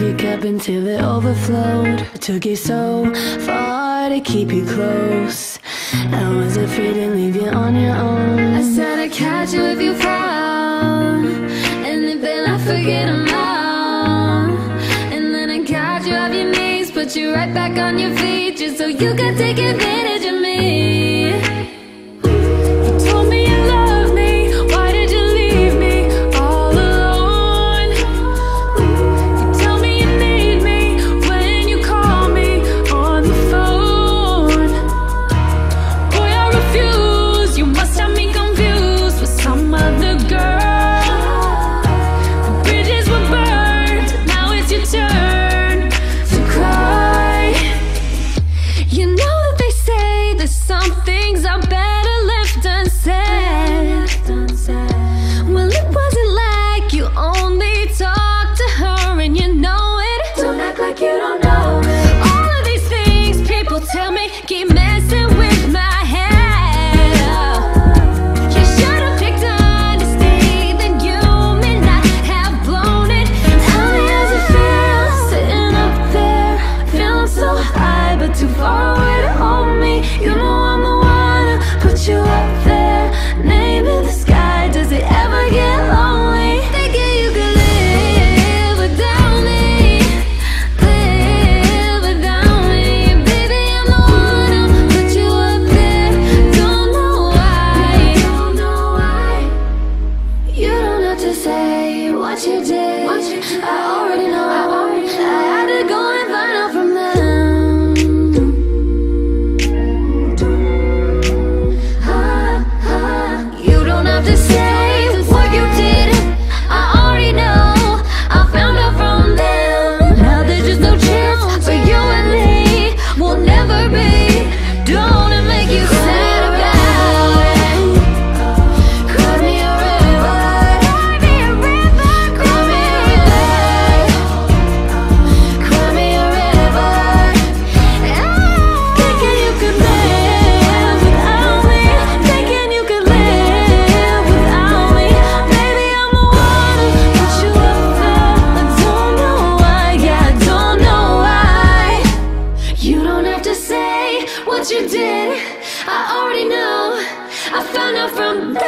Your cup until it overflowed. I took you so far to keep you close. I was afraid to leave you on your own. I said I'd catch you if you fall And then I forget them all And then I got you off your knees Put you right back on your feet Just so you could take advantage of me far away to hold me. You know I'm the one to put you up there, name in the sky. Does it ever get lonely? Thinking you live without me, live without me, baby. I'm the one to put you up there. Don't know why, don't know why. You don't have to say what you did. I already know. I already have to say what you did. I already know. I found out from.